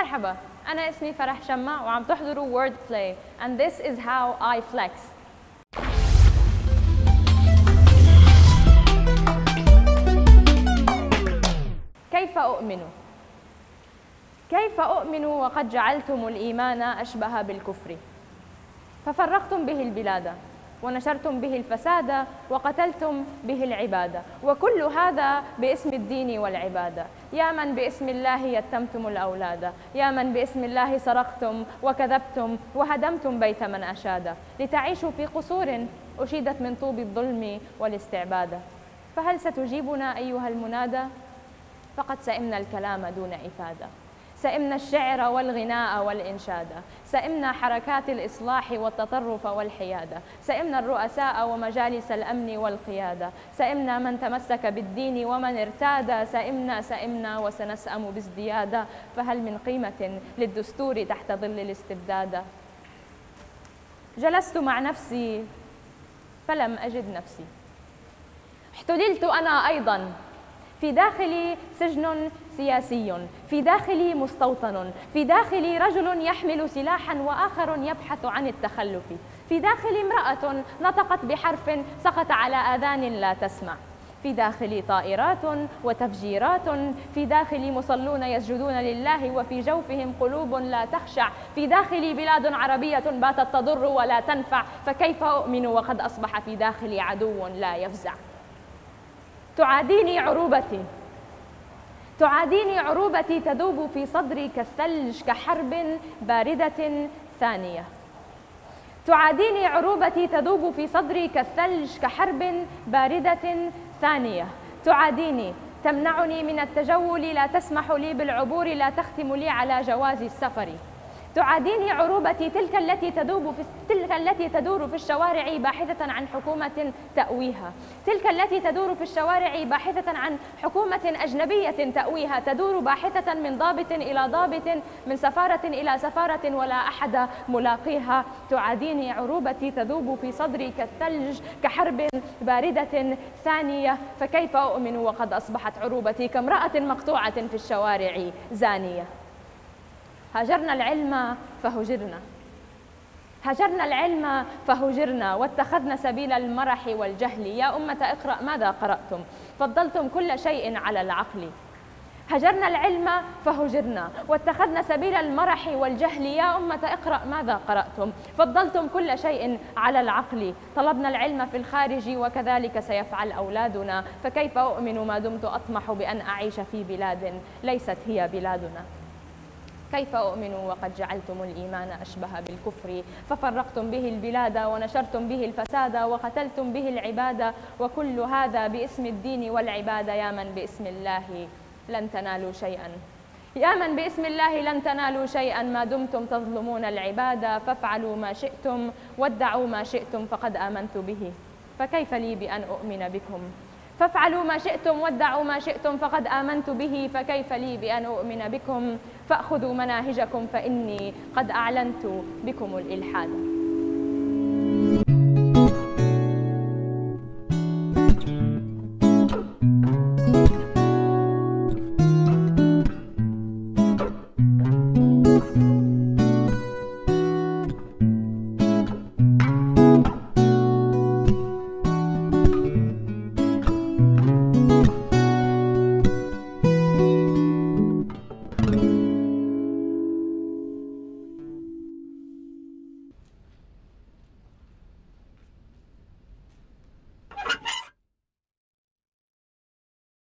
مرحبا أنا اسمي فرح شمع وعم تحضروا Word Play and this is how I flex كيف أؤمن؟ كيف أؤمن وقد جعلتم الإيمان أشبه بالكفر؟ ففرقتم به البلاد ونشرتم به الفساد وقتلتم به العبادة وكل هذا باسم الدين والعبادة يا من باسم الله يتمتم الأولاد. يا من باسم الله سرقتم وكذبتم وهدمتم بيت من أشاد. لتعيشوا في قصور أشيدت من طوب الظلم والاستعباد. فهل ستجيبنا أيها المنادى؟ فقد سئمنا الكلام دون إفادة سئمنا الشعر والغناء والإنشاد سئمنا حركات الإصلاح والتطرف والحيادة سئمنا الرؤساء ومجالس الأمن والقيادة سئمنا من تمسك بالدين ومن ارتاد سئمنا سئمنا وسنسأم بازديادة فهل من قيمة للدستور تحت ظل الاستبداد؟ جلست مع نفسي فلم أجد نفسي. احتللت أنا أيضا. في داخلي سجن سياسي. في داخلي مستوطن. في داخلي رجل يحمل سلاحا وآخر يبحث عن التخلف. في داخلي امرأة نطقت بحرف سقط على آذان لا تسمع. في داخلي طائرات وتفجيرات. في داخلي مصلون يسجدون لله وفي جوفهم قلوب لا تخشع. في داخلي بلاد عربية باتت تضر ولا تنفع. فكيف أؤمن وقد أصبح في داخلي عدو لا يفزع؟ تعاديني عروبتي. تعاديني عروبتي تذوب في صدري كالثلج كحرب باردة ثانية. تعاديني عروبتي تذوب في صدري كالثلج كحرب باردة ثانية. تعاديني تمنعني من التجول لا تسمح لي بالعبور لا تختم لي على جواز السفر. تعاديني عروبتي تلك التي تذوب في تلك التي تدور في الشوارع باحثة عن حكومة تأويها. تلك التي تدور في الشوارع باحثة عن حكومة أجنبية تأويها. تدور باحثة من ضابط إلى ضابط من سفارة إلى سفارة ولا أحد ملاقيها. تعاديني عروبتي تذوب في صدري كالثلج كحرب باردة ثانية. فكيف أؤمن وقد أصبحت عروبتي كامرأة مقطوعة في الشوارع زانية؟ هاجرنا العلم فهجرنا. هجرنا العلم فهجرنا واتخذنا سبيل المرح والجهل. يا أمة اقرأ ماذا قرأتم؟ فضلتم كل شيء على العقل. هجرنا العلم فهجرنا واتخذنا سبيل المرح والجهل. يا أمة اقرأ ماذا قرأتم؟ فضلتم كل شيء على العقل. طلبنا العلم في الخارج وكذلك سيفعل أولادنا. فكيف أؤمن ما دمت أطمح بأن أعيش في بلاد ليست هي بلادنا؟ كيف أؤمن وقد جعلتم الإيمان أشبه بالكفر؟ ففرقتم به البلاد ونشرتم به الفساد وقتلتم به العباد وكل هذا باسم الدين والعبادة يا من باسم الله لن تنالوا شيئا. يا من باسم الله لن تنالوا شيئا. ما دمتم تظلمون العباد فافعلوا ما شئتم وادعوا ما شئتم فقد آمنت به. فكيف لي بأن أؤمن بكم؟ فافعلوا ما شئتم وادعوا ما شئتم فقد آمنت به فكيف لي بأن أؤمن بكم؟ فأخذوا مناهجكم فإني قد أعلنت بكم الإلحاد.